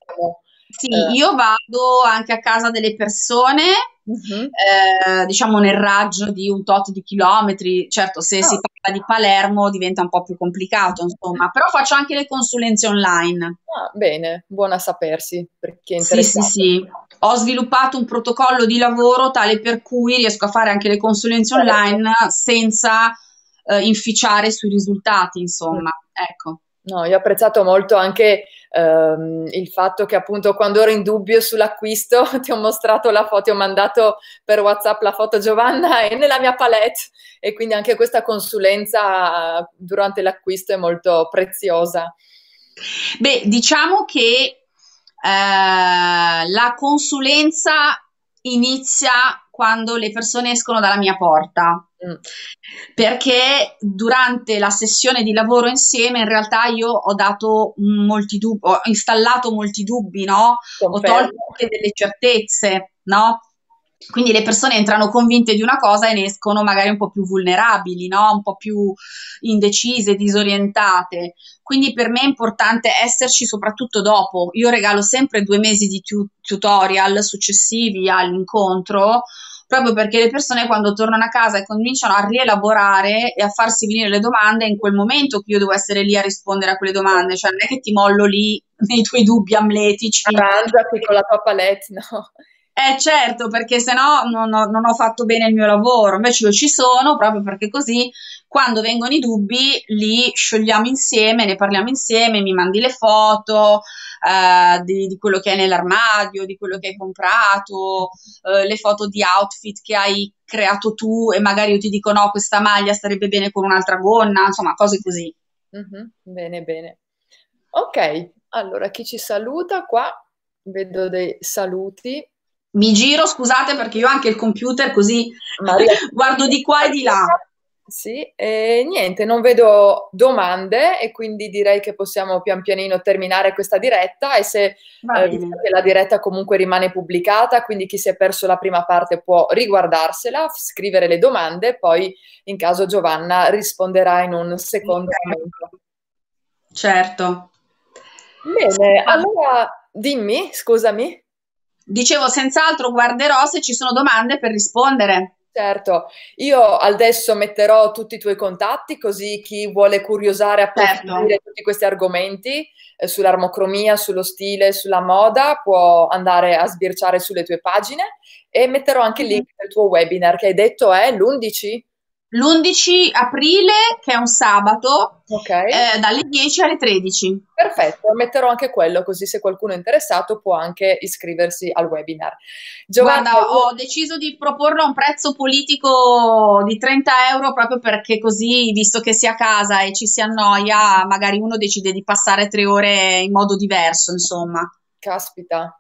sì, eh. io vado anche a casa delle persone, uh-huh. diciamo nel raggio di un tot di chilometri, certo se oh. si parla di Palermo diventa un po' più complicato, insomma, però faccio anche le consulenze online. Ah, bene, buona sapersi, perché è Sì, sì, sì. Ho sviluppato un protocollo di lavoro tale per cui riesco a fare anche le consulenze certo. online senza eh, inficiare sui risultati, insomma, ecco. No, io ho apprezzato molto anche ehm, il fatto che appunto quando ero in dubbio sull'acquisto ti ho mostrato la foto, ti ho mandato per WhatsApp la foto Giovanna è nella mia palette e quindi anche questa consulenza durante l'acquisto è molto preziosa. Beh, diciamo che eh, la consulenza inizia quando le persone escono dalla mia porta. Mm. Perché durante la sessione di lavoro insieme in realtà io ho dato molti dubbi, ho installato molti dubbi, no? Ho tolto anche delle certezze, no? Quindi le persone entrano convinte di una cosa e ne escono magari un po' più vulnerabili, no? un po' più indecise, disorientate. Quindi per me è importante esserci soprattutto dopo. Io regalo sempre due mesi di tu- tutorial successivi all'incontro proprio perché le persone quando tornano a casa e cominciano a rielaborare e a farsi venire le domande, è in quel momento che io devo essere lì a rispondere a quelle domande, cioè non è che ti mollo lì nei tuoi dubbi amletici. Arrangiati con la tua palette, no? Eh certo, perché se no non ho, fatto bene il mio lavoro, invece io ci sono proprio perché così quando vengono i dubbi li sciogliamo insieme, ne parliamo insieme, mi mandi le foto, eh, di, di, quello che hai nell'armadio, di quello che hai comprato, eh, le foto di outfit che hai creato tu e magari io ti dico no, questa maglia starebbe bene con un'altra gonna, insomma, cose così. Mm-hmm, bene, bene. Ok, allora chi ci saluta qua? Vedo dei saluti. Mi giro, scusate perché io ho anche il computer così Maria. guardo di qua e di là. Sì, e niente, non vedo domande e quindi direi che possiamo pian pianino terminare questa diretta e se eh, la diretta comunque rimane pubblicata, quindi chi si è perso la prima parte può riguardarsela, scrivere le domande, poi in caso Giovanna risponderà in un secondo momento. Certo. Bene, allora dimmi, scusami. Dicevo, senz'altro guarderò se ci sono domande per rispondere. Certo, io adesso metterò tutti i tuoi contatti così chi vuole curiosare approfondire certo. tutti questi argomenti eh, sull'armocromia, sullo stile, sulla moda, può andare a sbirciare sulle tue pagine e metterò anche il link del tuo webinar che hai detto è l'11? L'11 aprile, che è un sabato, okay. eh, dalle 10 alle 13. Perfetto, metterò anche quello, così se qualcuno è interessato può anche iscriversi al webinar. Giovanna, Guarda, ho deciso di proporlo a un prezzo politico di 30 euro proprio perché così, visto che si è a casa e ci si annoia, magari uno decide di passare tre ore in modo diverso, insomma. Caspita,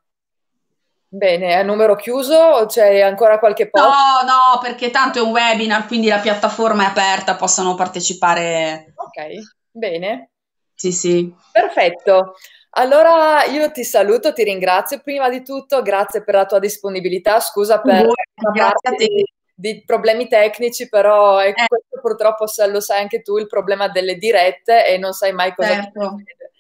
Bene, è numero chiuso o c'è ancora qualche posto? No, no, perché tanto è un webinar, quindi la piattaforma è aperta, possono partecipare. Ok, bene. Sì, sì. Perfetto. Allora io ti saluto, ti ringrazio. Prima di tutto, grazie per la tua disponibilità. Scusa per la parte di, di, problemi tecnici, però eh. questo purtroppo lo sai anche tu, il problema delle dirette e non sai mai cosa certo. succede.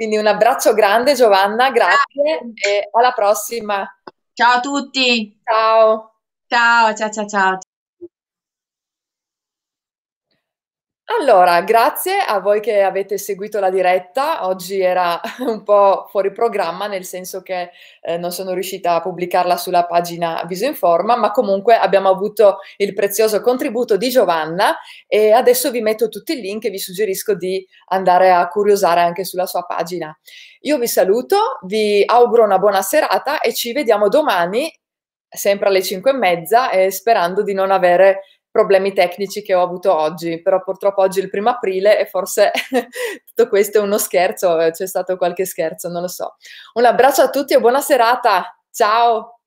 Quindi un abbraccio grande Giovanna, grazie e alla prossima. Ciao a tutti. Ciao. Ciao, ciao, ciao, ciao. Allora, grazie a voi che avete seguito la diretta. Oggi era un po' fuori programma, nel senso che eh, non sono riuscita a pubblicarla sulla pagina Viso in Forma, ma comunque abbiamo avuto il prezioso contributo di Giovanna e adesso vi metto tutti i link e vi suggerisco di andare a curiosare anche sulla sua pagina. Io vi saluto, vi auguro una buona serata e ci vediamo domani, sempre alle 5 e mezza, e sperando di non avere problemi tecnici che ho avuto oggi, però purtroppo oggi è il primo aprile e forse tutto questo è uno scherzo, c'è stato qualche scherzo, non lo so. Un abbraccio a tutti e buona serata, ciao!